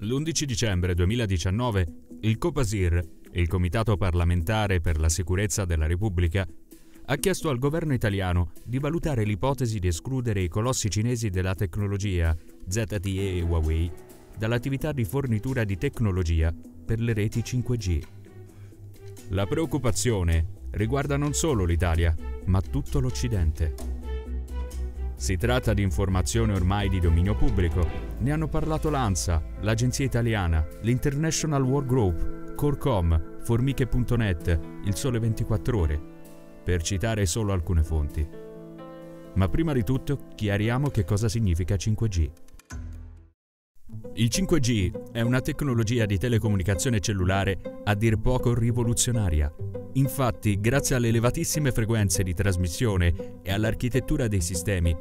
L'11 dicembre 2019 il Copasir, il Comitato parlamentare per la sicurezza della Repubblica, ha chiesto al governo italiano di valutare l'ipotesi di escludere i colossi cinesi della tecnologia ZTE e Huawei dall'attività di fornitura di tecnologia per le reti 5G. La preoccupazione riguarda non solo l'Italia, ma tutto l'Occidente. Si tratta di informazione ormai di dominio pubblico. Ne hanno parlato l'ANSA, l'Agenzia Italiana, l'International War Group, Corcom, Formiche.net, Il Sole 24 Ore, per citare solo alcune fonti. Ma prima di tutto chiariamo che cosa significa 5G. Il 5G è una tecnologia di telecomunicazione cellulare a dir poco rivoluzionaria. Infatti, grazie alle elevatissime frequenze di trasmissione e all'architettura dei sistemi,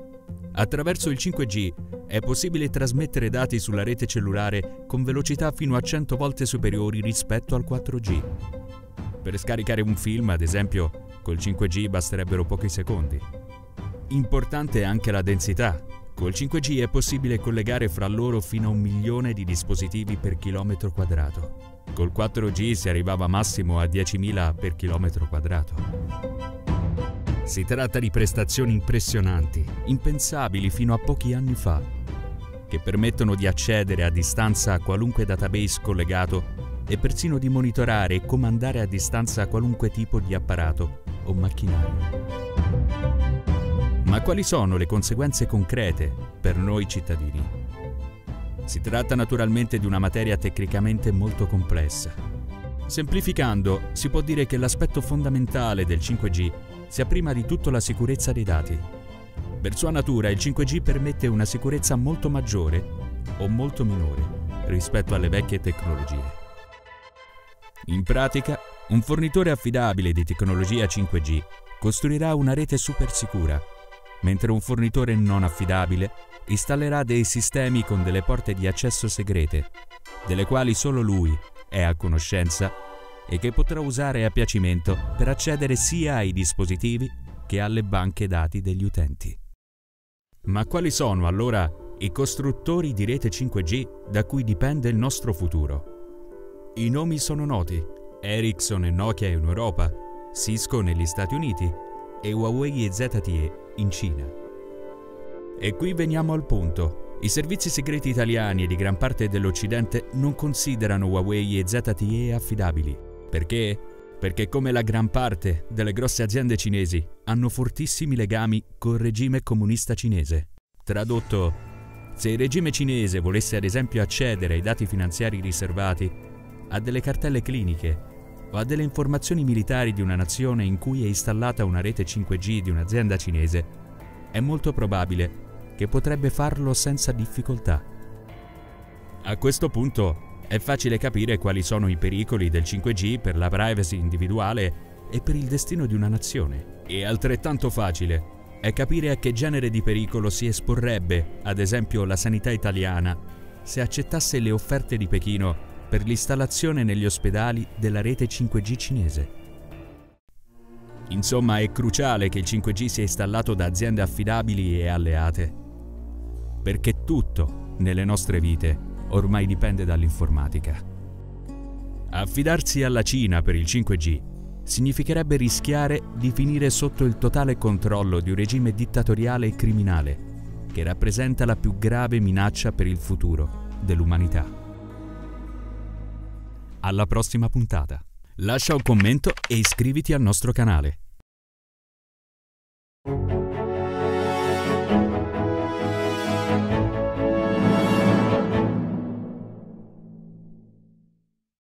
attraverso il 5G è possibile trasmettere dati sulla rete cellulare con velocità fino a 100 volte superiori rispetto al 4G. Per scaricare un film, ad esempio, col 5G basterebbero pochi secondi. Importante è anche la densità, Col 5G è possibile collegare fra loro fino a un milione di dispositivi per chilometro quadrato. Col 4G si arrivava massimo a 10.000 per chilometro quadrato. Si tratta di prestazioni impressionanti, impensabili fino a pochi anni fa, che permettono di accedere a distanza a qualunque database collegato e persino di monitorare e comandare a distanza qualunque tipo di apparato o macchinario. Ma quali sono le conseguenze concrete per noi cittadini? Si tratta naturalmente di una materia tecnicamente molto complessa. Semplificando, si può dire che l'aspetto fondamentale del 5G sia prima di tutto la sicurezza dei dati. Per sua natura il 5G permette una sicurezza molto maggiore o molto minore rispetto alle vecchie tecnologie. In pratica, un fornitore affidabile di tecnologia 5G costruirà una rete super sicura mentre un fornitore non affidabile installerà dei sistemi con delle porte di accesso segrete, delle quali solo lui è a conoscenza e che potrà usare a piacimento per accedere sia ai dispositivi che alle banche dati degli utenti. Ma quali sono allora i costruttori di rete 5G da cui dipende il nostro futuro? I nomi sono noti, Ericsson e Nokia in Europa, Cisco negli Stati Uniti e Huawei e ZTE in Cina. E qui veniamo al punto. I servizi segreti italiani e di gran parte dell'Occidente non considerano Huawei e ZTE affidabili. Perché? Perché come la gran parte delle grosse aziende cinesi hanno fortissimi legami col regime comunista cinese. Tradotto, se il regime cinese volesse ad esempio accedere ai dati finanziari riservati, a delle cartelle cliniche o a delle informazioni militari di una nazione in cui è installata una rete 5G di un'azienda cinese, è molto probabile che potrebbe farlo senza difficoltà. A questo punto è facile capire quali sono i pericoli del 5G per la privacy individuale e per il destino di una nazione. E altrettanto facile è capire a che genere di pericolo si esporrebbe, ad esempio, la sanità italiana se accettasse le offerte di Pechino per l'installazione negli ospedali della rete 5G cinese. Insomma, è cruciale che il 5G sia installato da aziende affidabili e alleate, perché tutto nelle nostre vite ormai dipende dall'informatica. Affidarsi alla Cina per il 5G significherebbe rischiare di finire sotto il totale controllo di un regime dittatoriale e criminale che rappresenta la più grave minaccia per il futuro dell'umanità alla prossima puntata. Lascia un commento e iscriviti al nostro canale.